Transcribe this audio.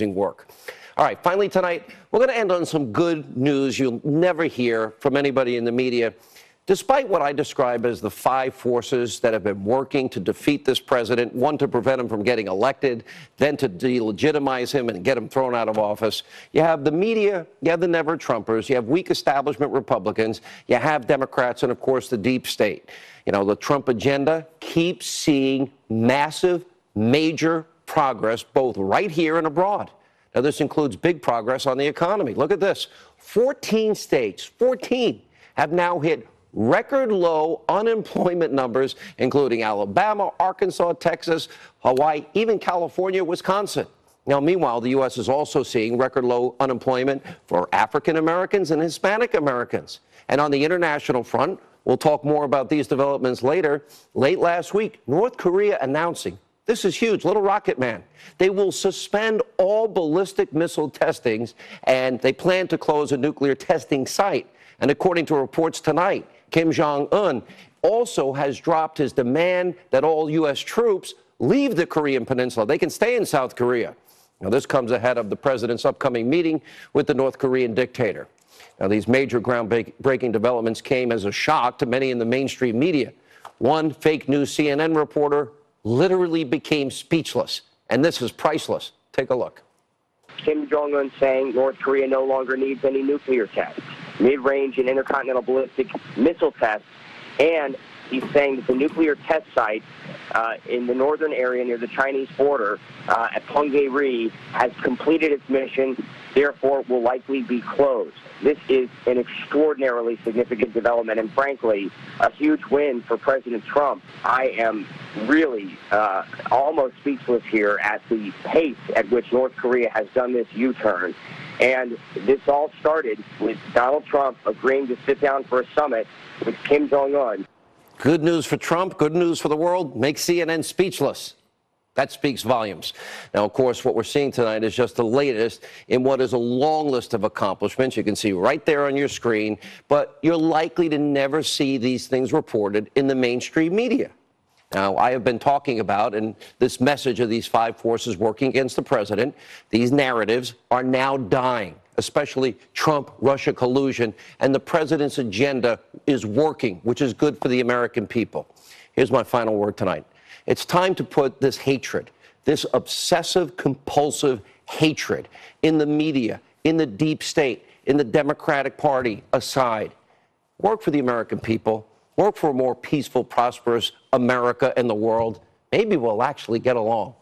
amazing work. All right, finally tonight, we're going to end on some good news you'll never hear from anybody in the media. Despite what I describe as the five forces that have been working to defeat this president, one to prevent him from getting elected, then to delegitimize him and get him thrown out of office, you have the media, you have the never Trumpers, you have weak establishment Republicans, you have Democrats, and of course the deep state. You know, the Trump agenda keeps seeing massive, major progress both right here and abroad. Now, this includes big progress on the economy. Look at this 14 states, 14, have now hit record low unemployment numbers, including Alabama, Arkansas, Texas, Hawaii, even California, Wisconsin. Now, meanwhile, the U.S. is also seeing record low unemployment for African Americans and Hispanic Americans. And on the international front, we'll talk more about these developments later. Late last week, North Korea announcing this is huge. Little Rocket Man. They will suspend all ballistic missile testings, and they plan to close a nuclear testing site. And according to reports tonight, Kim Jong un also has dropped his demand that all U.S. troops leave the Korean Peninsula. They can stay in South Korea. Now, this comes ahead of the president's upcoming meeting with the North Korean dictator. Now, these major groundbreaking developments came as a shock to many in the mainstream media. One fake news CNN reporter literally became speechless, and this is priceless. Take a look. Kim Jong un saying North Korea no longer needs any nuclear tests mid-range and intercontinental ballistic missile tests, and he's saying that the nuclear test site uh, in the northern area near the Chinese border uh, at Punggye-ri has completed its mission, therefore will likely be closed. This is an extraordinarily significant development and, frankly, a huge win for President Trump. I am really uh, almost speechless here at the pace at which North Korea has done this U-turn. And this all started with Donald Trump agreeing to sit down for a summit with Kim Jong un. Good news for Trump, good news for the world, makes CNN speechless. That speaks volumes. Now, of course, what we're seeing tonight is just the latest in what is a long list of accomplishments. You can see right there on your screen, but you're likely to never see these things reported in the mainstream media. Now, I have been talking about, and this message of these five forces working against the president, these narratives are now dying, especially Trump Russia collusion, and the president's agenda is working, which is good for the American people. Here's my final word tonight it's time to put this hatred, this obsessive compulsive hatred in the media, in the deep state, in the Democratic Party aside. Work for the American people work for a more peaceful, prosperous America and the world, maybe we'll actually get along.